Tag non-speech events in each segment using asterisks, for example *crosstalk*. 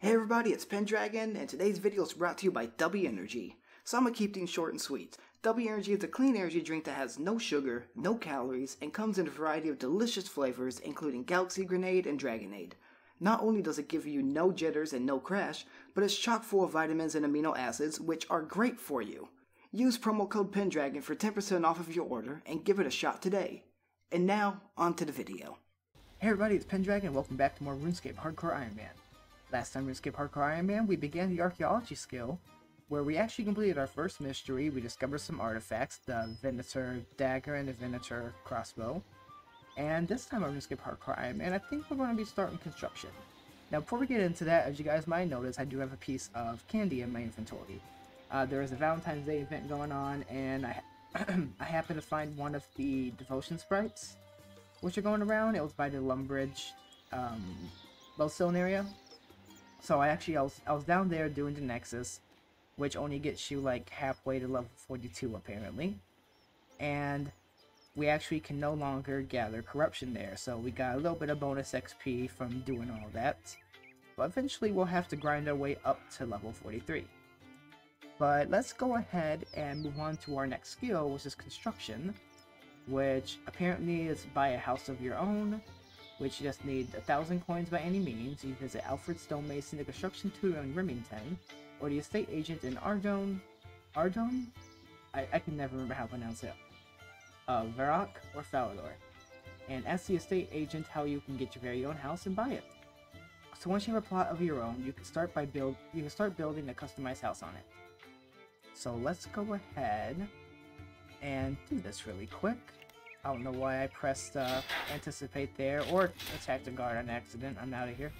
Hey everybody, it's Pendragon, and today's video is brought to you by Dubby Energy. So I'm gonna keep things short and sweet. Dubby Energy is a clean energy drink that has no sugar, no calories, and comes in a variety of delicious flavors, including Galaxy Grenade and Dragonade. Not only does it give you no jitters and no crash, but it's chock full of vitamins and amino acids, which are great for you. Use promo code Pendragon for 10% off of your order and give it a shot today. And now, on to the video. Hey everybody, it's Pendragon, welcome back to more RuneScape Hardcore Iron Man. Last time RuneScape Hardcore Iron Man, we began the Archaeology skill, where we actually completed our first mystery, we discovered some artifacts, the Venator Dagger and the Venator Crossbow. And this time on RuneScape Hardcore Iron Man, I think we're going to be starting construction. Now before we get into that, as you guys might notice, I do have a piece of candy in my inventory. Uh, there is a Valentine's Day event going on, and I, *clears throat* I happened to find one of the devotion sprites, which are going around. It was by the Lumbridge um, Lodestone area, so I actually, I was, I was down there doing the Nexus, which only gets you like halfway to level 42 apparently. And we actually can no longer gather corruption there, so we got a little bit of bonus XP from doing all that. But eventually we'll have to grind our way up to level 43. But let's go ahead and move on to our next skill, which is construction, which apparently is buy a house of your own, which you just need a thousand coins by any means. You can visit Alfred Stonemason, the construction tutor in Rimmington, or the estate agent in Ardone. Ardone? I, I can never remember how to pronounce it. Uh, Varrock or Falador. And ask the estate agent how you can get your very own house and buy it. So once you have a plot of your own, you can start by build you can start building a customized house on it. So let's go ahead and do this really quick. I don't know why I pressed uh, anticipate there or attack the guard on accident. I'm out of here.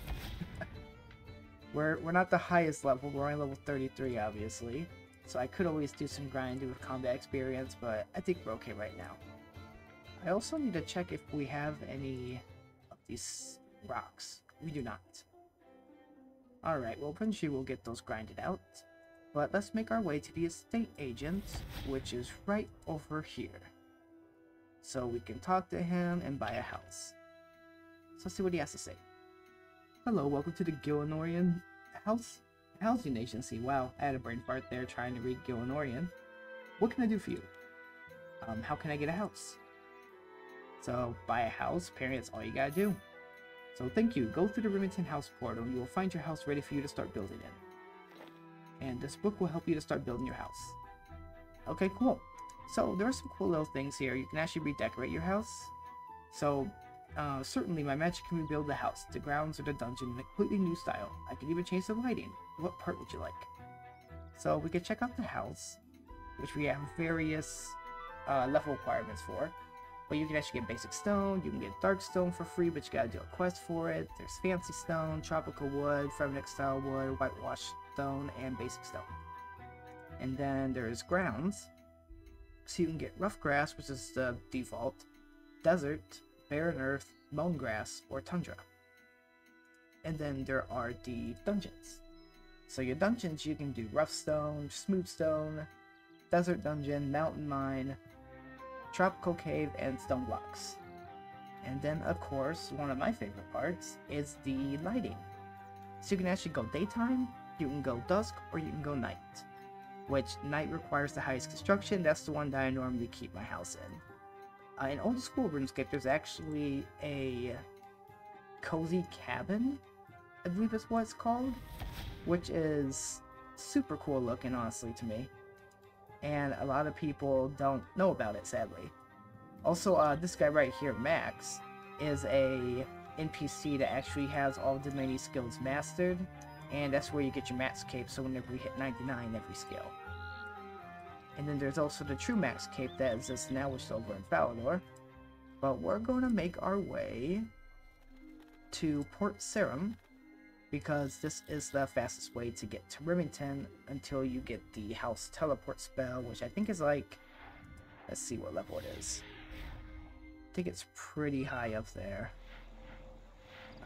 *laughs* we're, we're not the highest level. We're only level 33, obviously. So I could always do some grinding with combat experience, but I think we're okay right now. I also need to check if we have any of these rocks. We do not. Alright, well eventually we'll get those grinded out. But let's make our way to the estate agent, which is right over here so we can talk to him and buy a house. So let's see what he has to say. Hello, welcome to the Gielinorian House Housing Agency. Wow, I had a brain fart there trying to read Gielinorian. What can I do for you? Um, how can I get a house? So, buy a house, apparently that's all you gotta do. So thank you, go through the Rimmington House portal you will find your house ready for you to start building in. And this book will help you to start building your house. Okay, cool. So there are some cool little things here. You can actually redecorate your house. So uh, certainly my magic can rebuild the house, the grounds, or the dungeon in a completely new style. I can even change the lighting. What part would you like? So we can check out the house, which we have various uh, level requirements for. But you can actually get basic stone, you can get dark stone for free, but you gotta do a quest for it. There's fancy stone, tropical wood, Fremennik style wood, whitewash stone, and basic stone. And then there's grounds, so you can get rough grass, which is the default, desert, barren earth, mown grass, or tundra. And then there are the dungeons. So your dungeons, you can do rough stone, smooth stone, desert dungeon, mountain mine, tropical cave, and stone blocks. And then, of course, one of my favorite parts is the lighting. So you can actually go daytime, you can go dusk, or you can go night which night requires the highest construction. That's the one that I normally keep my house in. Uh, in old school RuneScape, there's actually a cozy cabin, I believe is what it's called, which is super cool looking, honestly, to me. And a lot of people don't know about it, sadly. Also, uh, this guy right here, Max, is a NPC that actually has all the many skills mastered, and that's where you get your max cape, so whenever you hit 99 every skill. And then there's also the true max cape that exists now, which is over in Falador. But we're going to make our way to Port Sarim, because this is the fastest way to get to Rimmington until you get the house teleport spell, which I think is like, let's see what level it is. I think it's pretty high up there.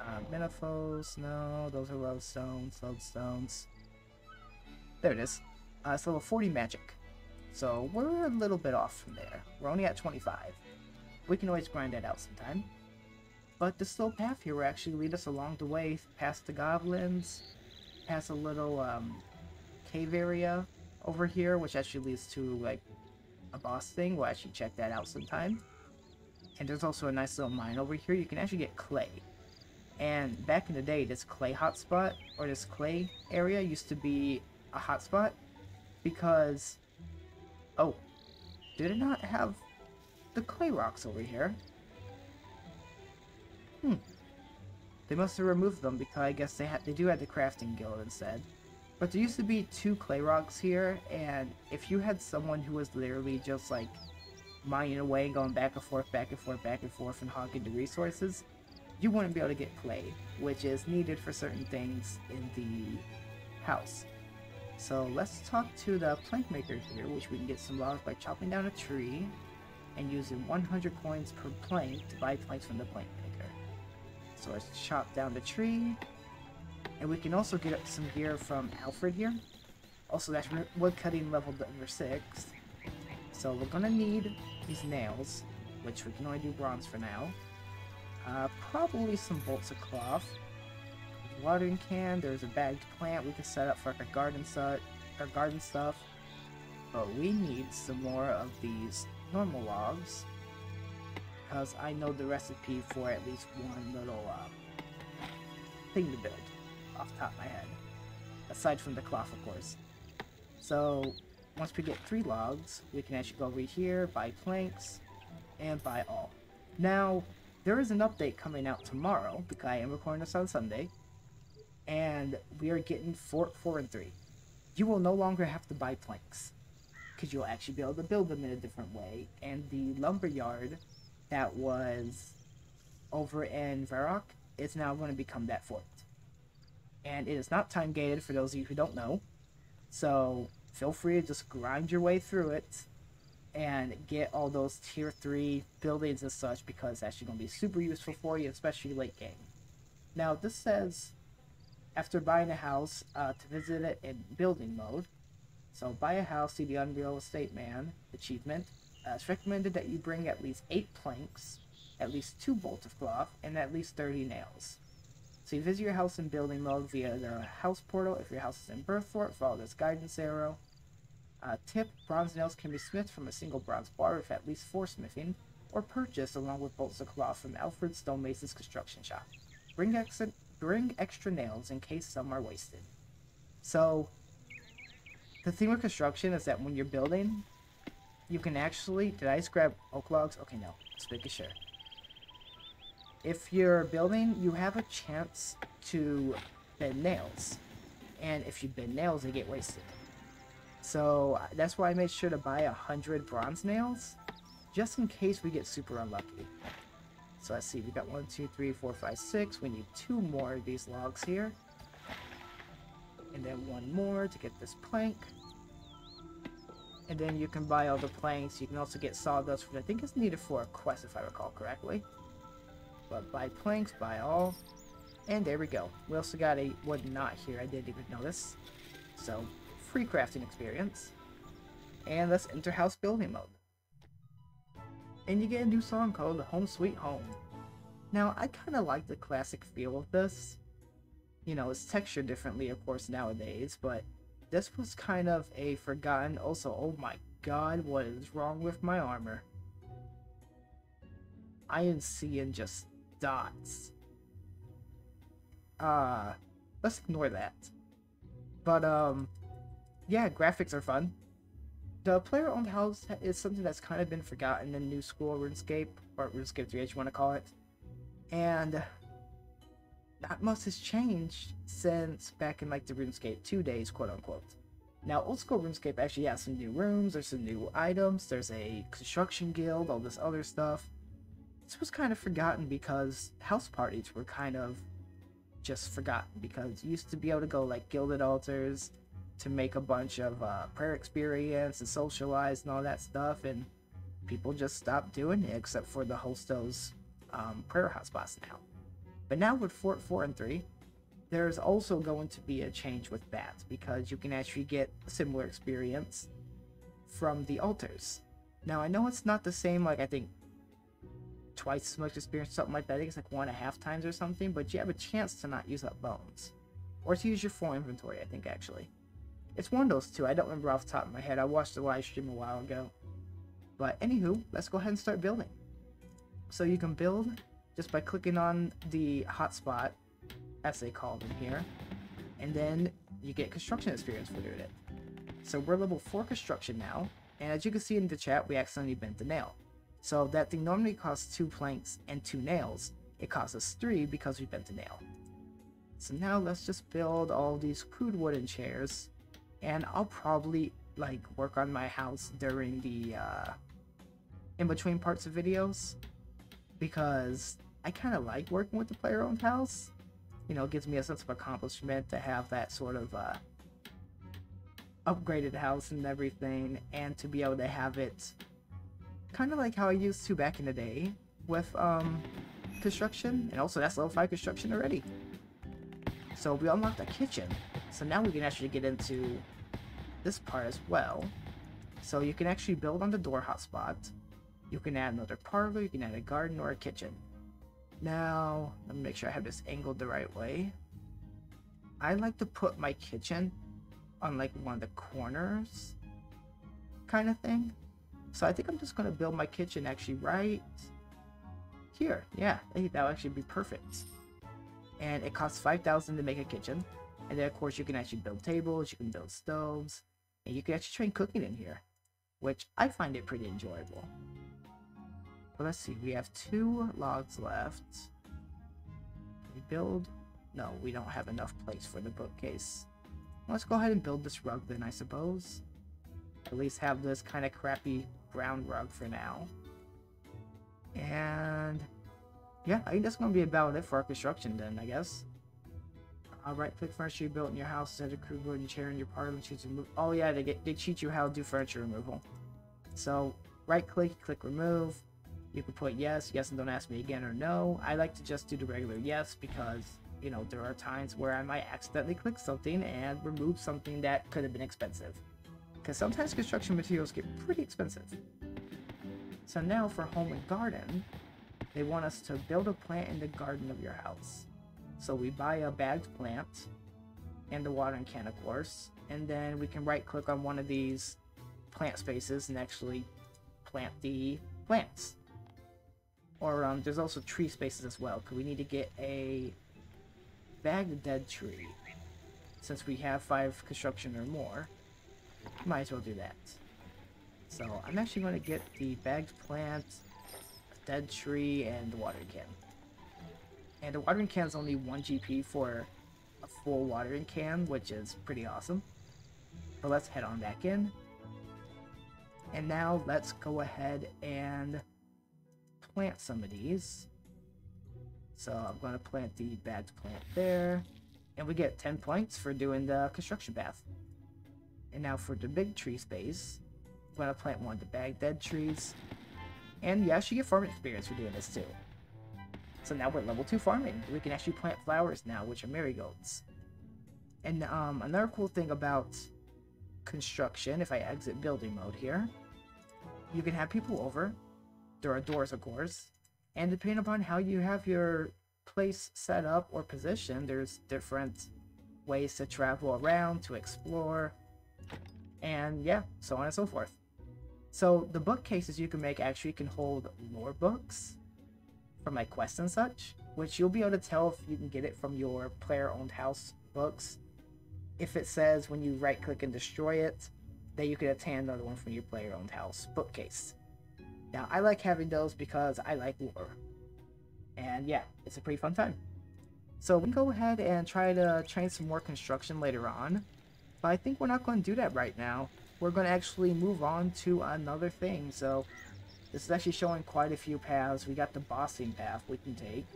Uh, Menaphos, no, those are lodestones, lodestones. There it is. Uh, it's level 40 magic. So we're a little bit off from there. We're only at 25. We can always grind that out sometime. But the slow path here will actually lead us along the way past the goblins past a little um, cave area over here, which actually leads to like a boss thing. We'll actually check that out sometime. And there's also a nice little mine over here. You can actually get clay. And back in the day, this clay hotspot, or this clay area, used to be a hotspot because... Oh, did it not have the clay rocks over here? Hmm. They must have removed them because I guess they had they do have the crafting guild instead. But there used to be two clay rocks here, and if you had someone who was literally just like mining away going back and forth, back and forth, back and forth, and hogging the resources, you wouldn't be able to get clay, which is needed for certain things in the house. So let's talk to the plank maker here, which we can get some logs by chopping down a tree and using 100 coins per plank to buy planks from the plank maker. So let's chop down the tree, and we can also get some gear from Alfred here. Also, that's wood cutting level number 6. So we're gonna need these nails, which we can only do bronze for now. Uh, probably some bolts of cloth. Watering can, there's a bagged plant we can set up for like our garden, su our garden stuff. But we need some more of these normal logs. Because I know the recipe for at least one little uh, thing to build off the top of my head. Aside from the cloth, of course. So, once we get three logs, we can actually go over here, buy planks, and buy all. Now, there is an update coming out tomorrow, because I am recording this on Sunday, and we are getting Fort Forinthry. You will no longer have to buy planks because you'll actually be able to build them in a different way. And the lumber yard that was over in Varrock is now going to become that fort. And it is not time gated for those of you who don't know. So feel free to just grind your way through it and get all those tier 3 buildings and such because that's actually going to be super useful for you, especially late game. Now, this says after buying a house uh, to visit it in building mode, so buy a house, see the Unreal Estate Man achievement. Uh, it's recommended that you bring at least 8 planks, at least 2 bolts of cloth, and at least 30 nails. So you visit your house in building mode via the house portal. If your house is in Burthorpe, follow this guidance arrow. Uh, tip, bronze nails can be smithed from a single bronze bar with at least 4 smithing, or purchased along with bolts of cloth from Alfred Stonemason's construction shop. Bring extra, bring extra nails in case some are wasted. So, the thing with construction is that when you're building, you can actually... Did I just grab oak logs? Okay, no. Let's make sure. If you're building, you have a chance to bend nails. And if you bend nails, they get wasted. So that's why I made sure to buy a hundred bronze nails, just in case we get super unlucky. So let's see, we got one, two, three, four, five, six. We need two more of these logs here and then one more to get this plank. And then you can buy all the planks. You can also get sawdust, which I think is needed for a quest, if I recall correctly. But buy planks, buy all. And there we go. We also got a wood knot here. I didn't even notice. So, free crafting experience. And let's enter house building mode. And you get a new song called Home Sweet Home. Now, I kind of like the classic feel of this you know, it's textured differently, of course, nowadays, but this was kind of a forgotten. Also, oh my god, what is wrong with my armor? I am seeing just dots. Uh, let's ignore that. But, um, yeah, graphics are fun. The player-owned house is something that's kind of been forgotten in new school RuneScape, or RuneScape 3 as you want to call it. And not much has changed since back in like the RuneScape 2 days, quote unquote. Now, old school RuneScape actually has some new rooms, there's some new items, there's a construction guild, all this other stuff. This was kind of forgotten because house parties were kind of just forgotten because you used to be able to go like gilded altars to make a bunch of uh, prayer experience and socialize and all that stuff, and people just stopped doing it except for the hostos um, prayer hotspots now. But now with Fort Forinthry, there's also going to be a change with bats because you can actually get a similar experience from the altars. Now I know it's not the same, like I think twice as much experience, something like that. I think it's like one and a half times or something, but you have a chance to not use up bones. or to use your full inventory, I think, actually. It's one of those two. I don't remember off the top of my head. I watched the live stream a while ago. But anywho, let's go ahead and start building. So you can build just by clicking on the hotspot, as they call them here, and then you get construction experience for doing it. So we're level 4 construction now, and as you can see in the chat, we accidentally bent the nail. So that thing normally costs 2 planks and 2 nails. It costs us 3 because we bent the nail. So now let's just build all these crude wooden chairs, and I'll probably like work on my house during the uh, in between parts of videos because I kind of like working with the player owned house. You know, it gives me a sense of accomplishment to have that sort of uh, upgraded house and everything, and to be able to have it kind of like how I used to back in the day with um, construction, and also that's level 5 construction already. So we unlocked the kitchen, so now we can actually get into this part as well. So you can actually build on the door hotspot, you can add another parlor, you can add a garden or a kitchen. Now, let me make sure I have this angled the right way. I like to put my kitchen on like one of the corners kind of thing. So I think I'm just going to build my kitchen actually right here. Yeah, I think that'll actually be perfect. And it costs 5000 to make a kitchen. And then of course you can actually build tables, you can build stoves, and you can actually train cooking in here. Which I find it pretty enjoyable. But let's see, we have two logs left. We build? No, we don't have enough place for the bookcase. Let's go ahead and build this rug then, I suppose. At least have this kind of crappy brown rug for now. And yeah, I think that's going to be about it for our construction then, I guess. Right click furniture you built in your house, set a crude wooden chair in your parlor, choose to remove. Oh yeah, they get they teach you how to do furniture removal. So right click, click remove, you can put yes, yes, and don't ask me again or no. I like to just do the regular yes because, you know, there are times where I might accidentally click something and remove something that could have been expensive. Because sometimes construction materials get pretty expensive. So now for home and garden, they want us to build a plant in the garden of your house. So we buy a bagged plant and the watering can, of course, and then we can right click on one of these plant spaces and actually plant the plants. Or um, there's also tree spaces as well, because we need to get a bagged dead tree. Since we have five construction or more, might as well do that. So I'm actually going to get the bagged plant, dead tree, and the watering can. And the watering can is only 1 GP for a full watering can, which is pretty awesome. But let's head on back in. And now let's go ahead and plant some of these. So I'm going to plant the bagged plant there. And we get 10 points for doing the construction path. And now for the big tree space, I'm going to plant one of the bagged dead trees. And you actually get farming experience for doing this too. So now we're level 2 farming. We can actually plant flowers now, which are marigolds. And um, another cool thing about construction, if I exit building mode here, you can have people over there are doors, of course. And depending upon how you have your place set up or positioned, there's different ways to travel around, to explore, and yeah, so on and so forth. So the bookcases you can make actually can hold lore books from like quests and such, which you'll be able to tell if you can get it from your player-owned house books. If it says when you right-click and destroy it, that you can obtain another one from your player-owned house bookcase. Now, I like having those because I like lore. And yeah, it's a pretty fun time. So we can go ahead and try to train some more construction later on. But I think we're not going to do that right now. We're going to actually move on to another thing. So this is actually showing quite a few paths. We got the bossing path we can take.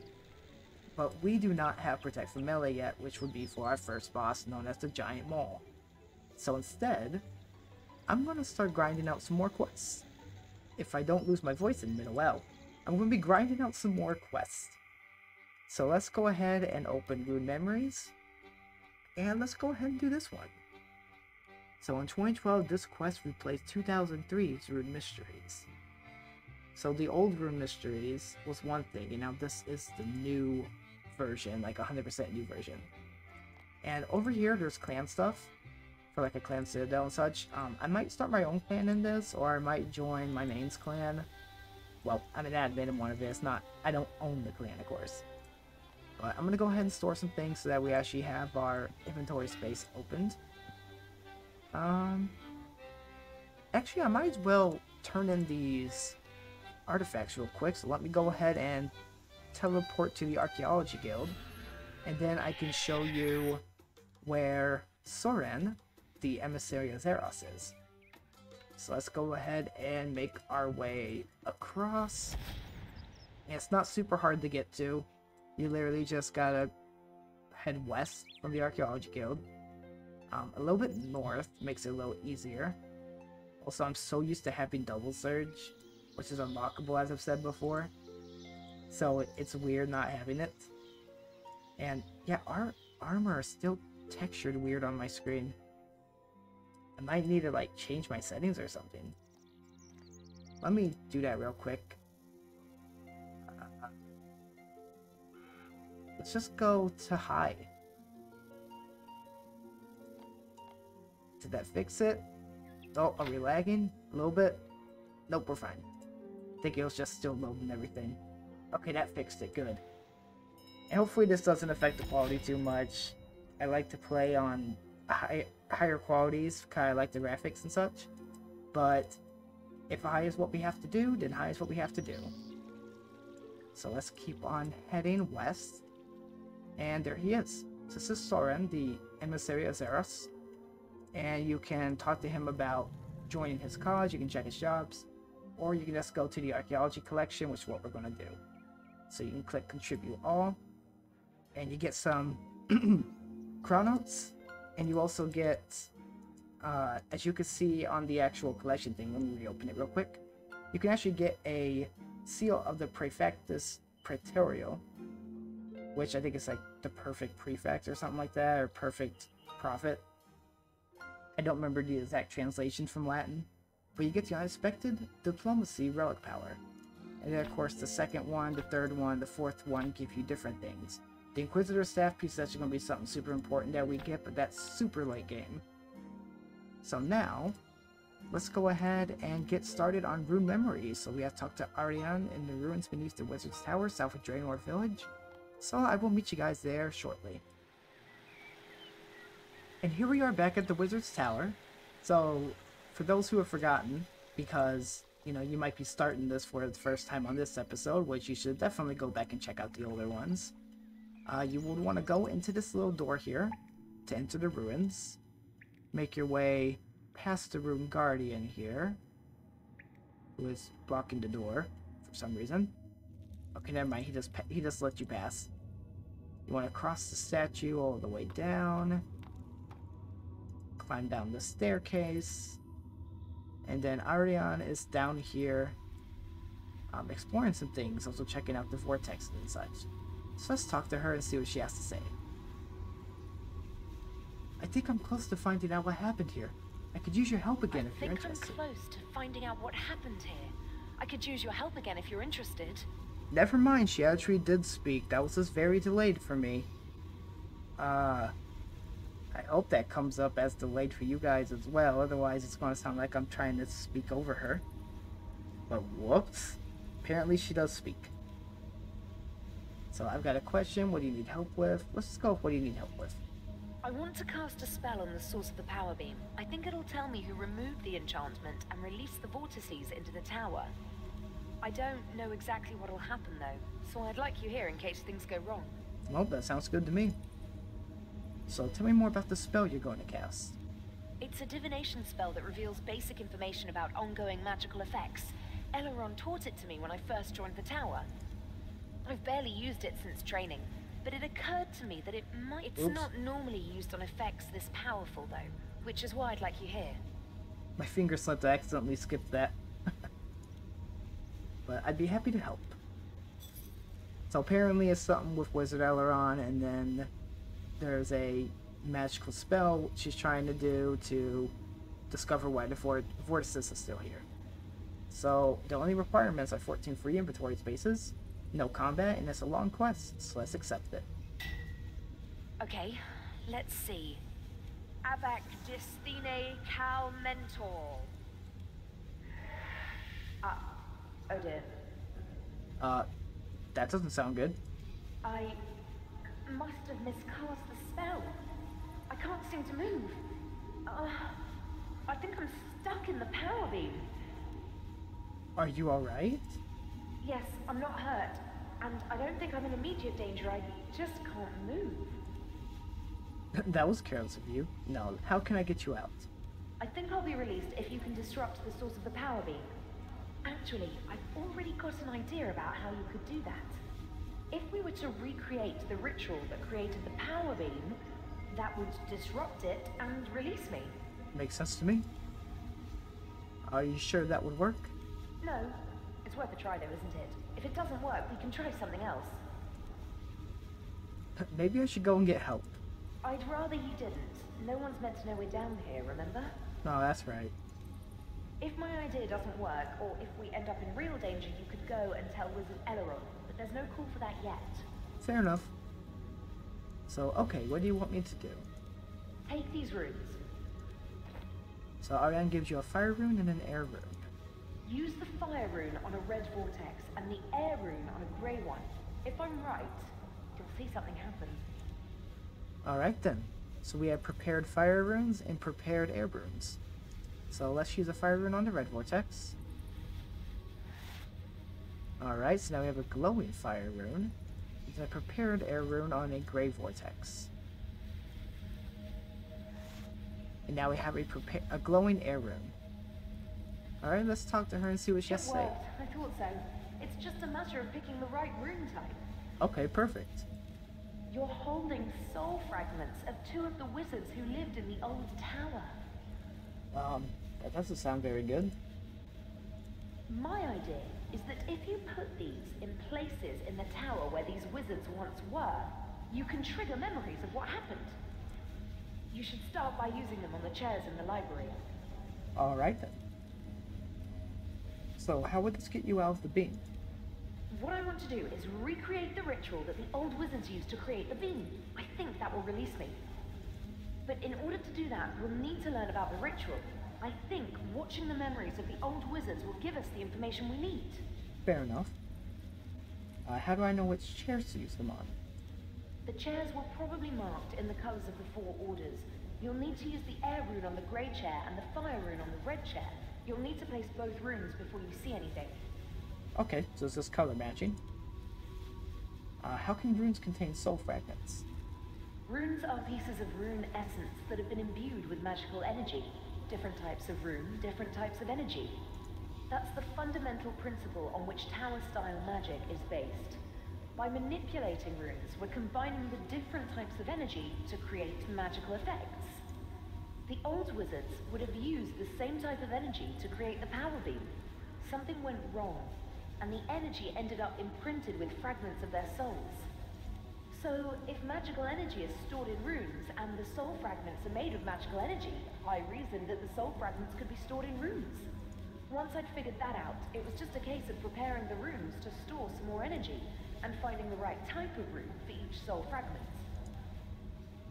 But we do not have Protect from Melee yet, which would be for our first boss known as the Giant Mole. So instead, I'm going to start grinding out some more quests if I don't lose my voice in middle well, I'm going to be grinding out some more quests. So let's go ahead and open Rune Memories. And let's go ahead and do this one. So in 2012, this quest replaced 2003's Rune Mysteries. So the old Rune Mysteries was one thing, and now this is the new version, like 100% new version. And over here, there's clan stuff for like a clan citadel and such. Um, I might start my own clan in this, or I might join my main's clan. Well, I'm an admin in one of this, not, I don't own the clan, of course. But I'm gonna go ahead and store some things so that we actually have our inventory space opened. Um, actually, I might as well turn in these artifacts real quick. So let me go ahead and teleport to the Archaeology Guild. And then I can show you where Soren, the Emissary of Zaros, is. So let's go ahead and make our way across. And it's not super hard to get to. You literally just gotta head west from the Archaeology Guild. Um, a little bit north makes it a little easier. Also, I'm so used to having Double Surge, which is unlockable as I've said before. So it's weird not having it. And yeah, our armor is still textured weird on my screen. I might need to like change my settings or something. Let me do that real quick. Uh, let's just go to high. Did that fix it? Oh, are we lagging? A little bit? Nope, we're fine. Think it was just still loading everything. Okay, that fixed it. Good. And hopefully this doesn't affect the quality too much. I like to play on high, higher qualities, kind of like the graphics and such. But if high is what we have to do, then high is what we have to do. So let's keep on heading west. And there he is. This is Soren, the emissary of Zaros. And you can talk to him about joining his cause, you can check his jobs, or you can just go to the archaeology collection, which is what we're going to do. So you can click contribute all, and you get some *clears throat* chronotes, and you also get, uh, as you can see on the actual collection thing, let me reopen it real quick. You can actually get a seal of the Prefectus Praetorial, which I think is like the perfect prefect or something like that, or perfect prophet. I don't remember the exact translation from Latin, but you get the unexpected diplomacy relic power. And then, of course, the second one, the third one, the fourth one give you different things. The Inquisitor staff piece is going to be something super important that we get, but that's super late game. So now, let's go ahead and get started on Rune Memories. So we have to talk to Ariane in the ruins beneath the Wizard's Tower, south of Draynor Village. So I will meet you guys there shortly. And here we are back at the Wizard's Tower. So, for those who have forgotten, because, you know, you might be starting this for the first time on this episode, which you should definitely go back and check out the older ones, uh, you would want to go into this little door here to enter the ruins. Make your way past the Rune Guardian here, who is blocking the door for some reason. Okay, never mind. He just he just let you pass. You want to cross the statue all the way down climb down the staircase. And then Ariane is down here um, exploring some things, also checking out the vortex and such. So let's talk to her and see what she has to say. I think I'm close to finding out what happened here. I could use your help again I if you're think I'm close to finding out what happened here. I could use your help again if you're interested. Never mind, she actually did speak. That was just very delayed for me. Uh, I hope that comes up as delayed for you guys as well, otherwise it's going to sound like I'm trying to speak over her. But whoops. Apparently she does speak. So I've got a question, what do you need help with? Let's just go with what do you need help with. I want to cast a spell on the source of the power beam. I think it'll tell me who removed the enchantment and released the vortices into the tower. I don't know exactly what'll happen though, so I'd like you here in case things go wrong. Well, that sounds good to me. So tell me more about the spell you're going to cast. It's a divination spell that reveals basic information about ongoing magical effects. Elrond taught it to me when I first joined the tower. I've barely used it since training, but it occurred to me that it might... It's Oops. not normally used on effects this powerful, though, which is why I'd like you here. My finger slipped, I accidentally skipped that. *laughs* but I'd be happy to help. So apparently it's something with Wizard Elrond, and then there's a magical spell she's trying to do to discover why the Vort- Vortices is still here. So the only requirements are 14 free inventory spaces, no combat, and it's a long quest, so let's accept it. Okay, Let's see. Abac Distine Cal Mentor. Ah, oh dear. Uh, that doesn't sound good. I must have miscast the spell. I can't seem to move. Uh, I think I'm stuck in the power beam. Are you alright? Yes, I'm not hurt. And I don't think I'm in immediate danger. I just can't move. *laughs* that was careless of you. No, how can I get you out? I think I'll be released if you can disrupt the source of the power beam. Actually, I've already got an idea about how you could do that. If we were to recreate the ritual that created the power beam, that would disrupt it and release me. Makes sense to me. Are you sure that would work? No. It's worth a try though, isn't it? If it doesn't work, we can try something else. Uh, maybe I should go and get help. I'd rather you didn't. No one's meant to know we're down here, remember? No, that's right. If my idea doesn't work, or if we end up in real danger, you could go and tell Wizard Eleron, but there's no call for that yet. Fair enough. So, okay, what do you want me to do? Take these runes. So Ariane gives you a fire rune and an air rune. Use the fire rune on a red vortex and the air rune on a grey one. If I'm right, you'll see something happen. Alright then. So we have prepared fire runes and prepared air runes. So let's use a fire rune on the red vortex. Alright, so now we have a glowing fire rune. And a prepared air rune on a gray vortex. And now we have a prepare a glowing air rune. Alright, let's talk to her and see what she has to say. I thought so. It's just a matter of picking the right rune type. Okay, perfect. You're holding soul fragments of two of the wizards who lived in the old tower. Um, that doesn't sound very good. My idea is that if you put these in places in the tower where these wizards once were, you can trigger memories of what happened. You should start by using them on the chairs in the library. Alright then. So, how would this get you out of the beam? What I want to do is recreate the ritual that the old wizards used to create the beam. I think that will release me. But in order to do that, we'll need to learn about the ritual. I think watching the memories of the old wizards will give us the information we need. Fair enough. Uh, how do I know which chairs to use them on? The chairs were probably marked in the colors of the four orders. You'll need to use the air rune on the grey chair and the fire rune on the red chair. You'll need to place both runes before you see anything. Okay, so it's just color matching. Uh, how can runes contain soul fragments? Runes are pieces of rune essence that have been imbued with magical energy. Different types of room, different types of energy. That's the fundamental principle on which tower-style magic is based. By manipulating runes, we're combining the different types of energy to create magical effects. The old wizards would have used the same type of energy to create the power beam. Something went wrong, and the energy ended up imprinted with fragments of their souls. So, if magical energy is stored in runes and the soul fragments are made of magical energy, I reasoned that the soul fragments could be stored in runes. Once I'd figured that out, it was just a case of preparing the runes to store some more energy and finding the right type of rune for each soul fragment.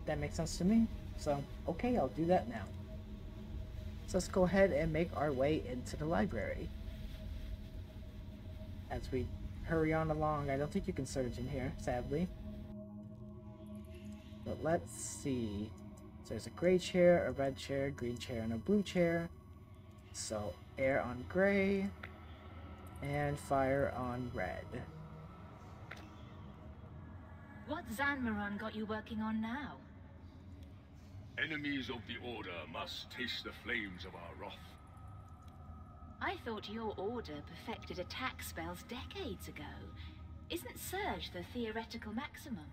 That makes sense to me. So, okay, I'll do that now. So let's go ahead and make our way into the library. As we hurry on along, I don't think you can surge in here, sadly. But let's see. So there's a gray chair, a red chair, green chair, and a blue chair. So air on gray, and fire on red. What Zanmaron got you working on now? Enemies of the Order must taste the flames of our wrath. I thought your order perfected attack spells decades ago. Isn't Surge the theoretical maximum?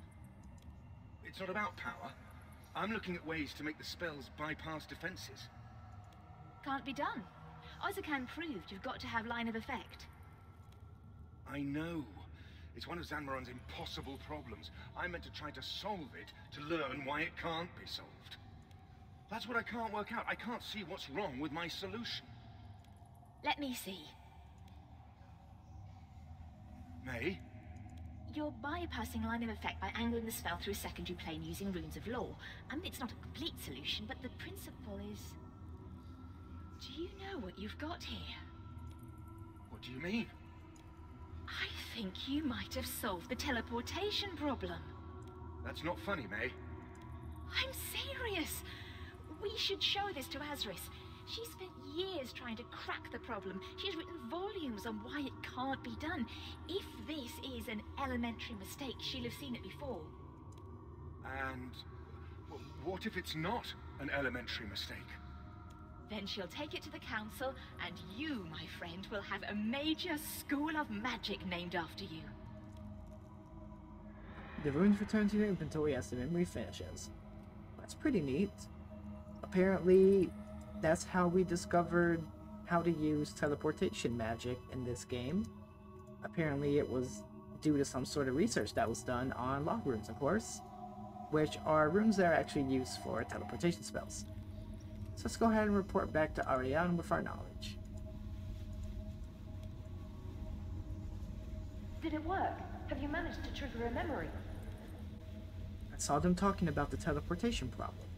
It's not about power. I'm looking at ways to make the spells bypass defenses. Can't be done. Ozakan proved you've got to have line of effect. I know. It's one of Zanmaron's impossible problems. I meant to try to solve it to learn why it can't be solved. That's what I can't work out. I can't see what's wrong with my solution. Let me see. May? You're bypassing line of effect by angling the spell through a secondary plane using runes of law. I mean, it's not a complete solution, but the principle is... Do you know what you've got here? What do you mean? I think you might have solved the teleportation problem. That's not funny, May. I'm serious. We should show this to Azris. She spent years trying to crack the problem. She's written volumes on why it can't be done. If this is an elementary mistake, she'll have seen it before. And what if it's not an elementary mistake? Then she'll take it to the council, and you, my friend, will have a major school of magic named after you. The runes return to your inventory as the memory finishes. That's pretty neat. Apparently, that's how we discovered how to use teleportation magic in this game. Apparently, it was due to some sort of research that was done on law runes, of course, which are runes that are actually used for teleportation spells. So let's go ahead and report back to Ariane with our knowledge. Did it work? Have you managed to trigger a memory? I saw them talking about the teleportation problem.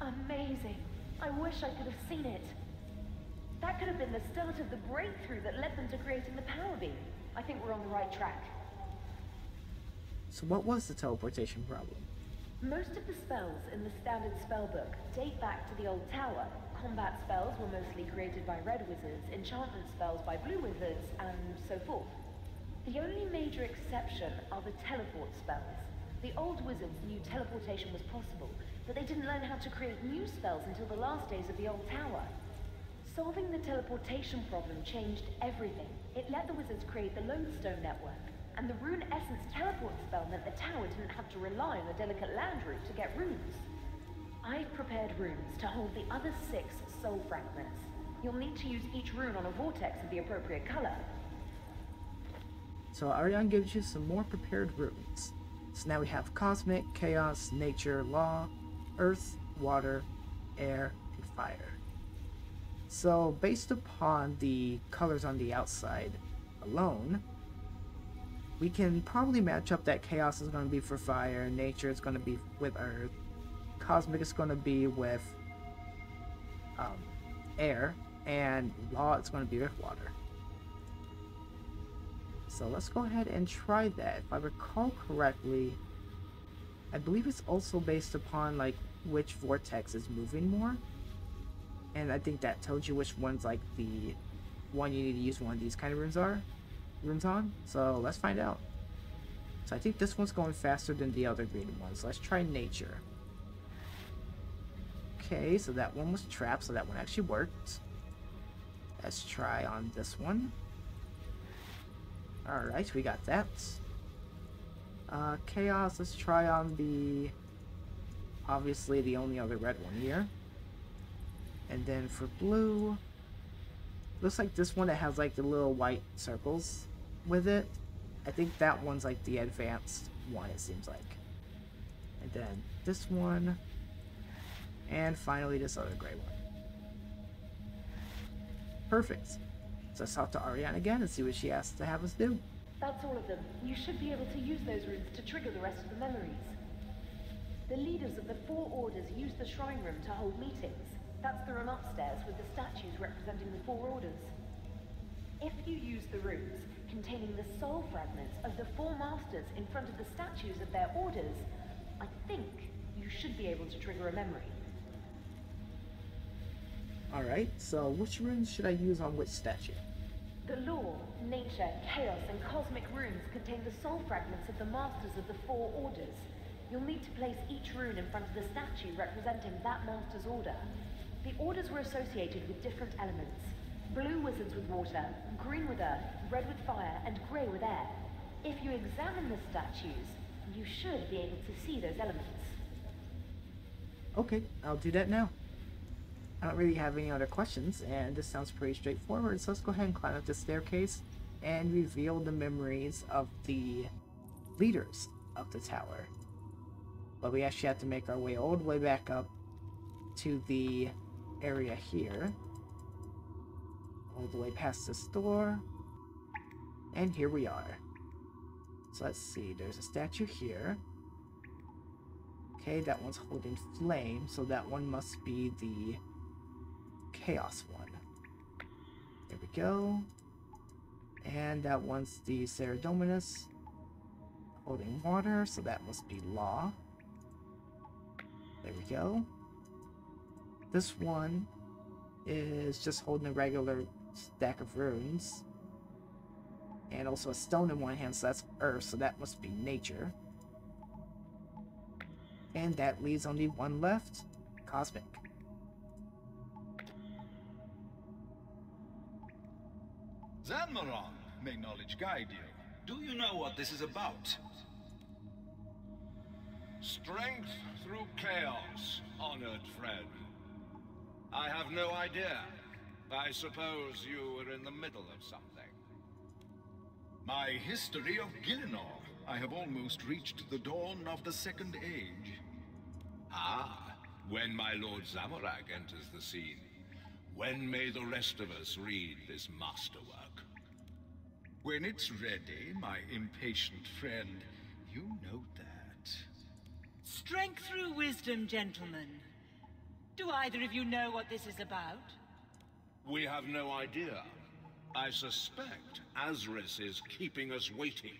Amazing. I wish I could have seen it. That could have been the start of the breakthrough that led them to creating the power beam. I think we're on the right track. So what was the teleportation problem? Most of the spells in the standard spellbook date back to the old tower. Combat spells were mostly created by red wizards, enchantment spells by blue wizards, and so forth. The only major exception are the teleport spells. The old wizards knew teleportation was possible, but they didn't learn how to create new spells until the last days of the old tower. Solving the teleportation problem changed everything. It let the wizards create the Lodestone Network, and the Rune Essence teleport spell meant the tower didn't have to rely on the delicate land route to get runes. I've prepared runes to hold the other six soul fragments. You'll need to use each rune on a vortex of the appropriate color. So Ariane gives you some more prepared runes. So now we have cosmic, chaos, nature, law, earth, water, air, and fire. So based upon the colors on the outside alone, we can probably match up that chaos is going to be for fire, nature is going to be with earth, cosmic is going to be with um, air, and law is going to be with water. So let's go ahead and try that. If I recall correctly, I believe it's also based upon like which vortex is moving more. And I think that tells you which one's like the one you need to use one of these kind of runes are runes on. So let's find out. So I think this one's going faster than the other green ones. Let's try nature. Okay, so that one was trapped, so that one actually worked. Let's try on this one. Alright, we got that. Uh, Chaos, let's try on the... Obviously the only other red one here. And then for blue... Looks like this one that has like the little white circles with it. I think that one's like the advanced one, it seems like. And then this one. And finally this other gray one. Perfect. So let's talk to Ariane again and see what she has to have us do. That's all of them. You should be able to use those runes to trigger the rest of the memories. The leaders of the four orders use the shrine room to hold meetings. That's the room upstairs with the statues representing the four orders. If you use the runes containing the soul fragments of the four masters in front of the statues of their orders, I think you should be able to trigger a memory. Alright, so which runes should I use on which statue? The law, nature, chaos, and cosmic runes contain the soul fragments of the masters of the four orders. You'll need to place each rune in front of the statue representing that master's order. The orders were associated with different elements. Blue wizards with water, green with earth, red with fire, and grey with air. If you examine the statues, you should be able to see those elements. Okay, I'll do that now. I don't really have any other questions, and this sounds pretty straightforward, so let's go ahead and climb up the staircase and reveal the memories of the leaders of the tower. But we actually have to make our way all the way back up to the area here. All the way past this door. And here we are. So let's see, there's a statue here. Okay, that one's holding flame, so that one must be the chaos one. There we go. And that one's the Saradominus holding water, so that must be law. There we go. This one is just holding a regular stack of runes. And also a stone in one hand, so that's earth, so that must be nature. And that leaves only one left, cosmic. Zanmaron, may knowledge guide you. Do you know what this is about? Strength through chaos, honored friend. I have no idea. I suppose you were in the middle of something. My history of Gielinor. I have almost reached the dawn of the Second Age. Ah, when my Lord Zamorak enters the scene, when may the rest of us read this masterwork? When it's ready, my impatient friend, you know that. Strength through wisdom, gentlemen. Do either of you know what this is about? We have no idea. I suspect Azris is keeping us waiting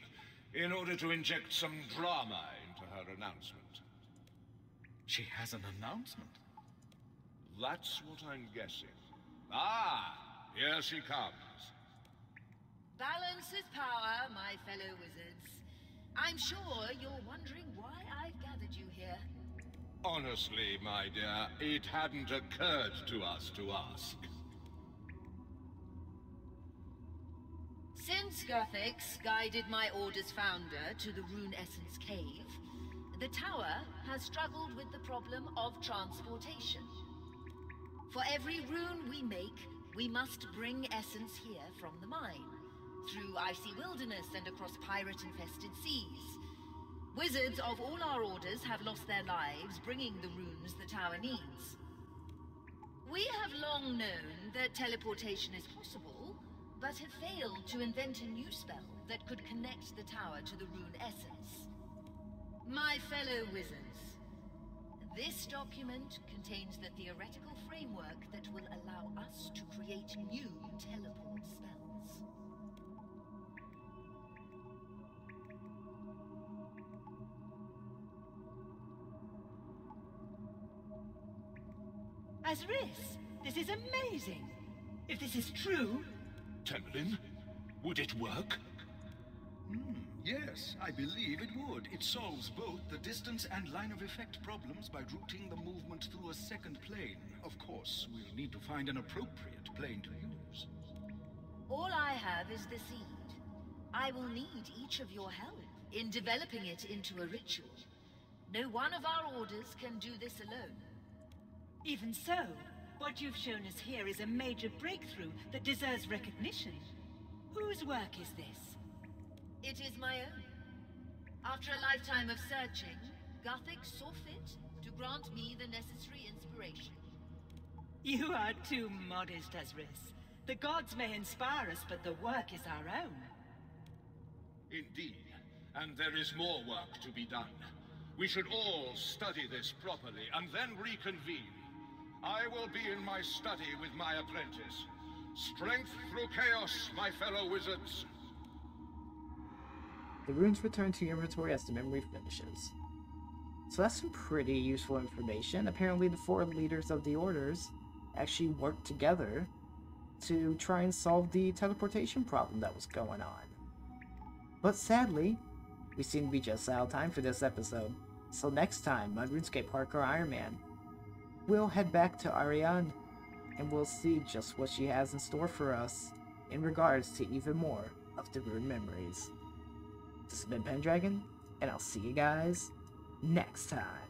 in order to inject some drama into her announcement. She has an announcement. That's what I'm guessing. Ah, here she comes. Balance is power, my fellow wizards. I'm sure you're wondering why I've gathered you here. Honestly, my dear, it hadn't occurred to us to ask. Since Guthix guided my Order's founder to the Rune Essence Cave, the tower has struggled with the problem of transportation. For every rune we make, we must bring essence here from the mine, through icy wilderness and across pirate-infested seas. Wizards of all our orders have lost their lives bringing the runes the tower needs. We have long known that teleportation is possible, but have failed to invent a new spell that could connect the tower to the rune essence. My fellow wizards, this document contains the theoretical framework that will allow us to create new teleport spells. Azris, this is amazing. If this is true, Temelin, would it work? Hmm, yes, I believe it would. It solves both the distance and line of effect problems by routing the movement through a second plane. Of course, we'll need to find an appropriate plane to use. All I have is the seed. I will need each of your help in developing it into a ritual. No one of our orders can do this alone. Even so, what you've shown us here is a major breakthrough that deserves recognition. Whose work is this? It is my own. After a lifetime of searching, Guthix saw fit to grant me the necessary inspiration. You are too modest, Azris. The gods may inspire us, but the work is our own. Indeed. And there is more work to be done. We should all study this properly and then reconvene. I will be in my study with my apprentice. Strength through chaos, my fellow wizards. The runes return to your inventory as the memory finishes. So that's some pretty useful information. Apparently the four leaders of the orders actually worked together to try and solve the teleportation problem that was going on. But sadly, we seem to be just out of time for this episode. So next time on RuneScape Hardcore Iron Man, we'll head back to Ariane and we'll see just what she has in store for us in regards to even more of the rune memories. This has been Pendragon, and I'll see you guys next time.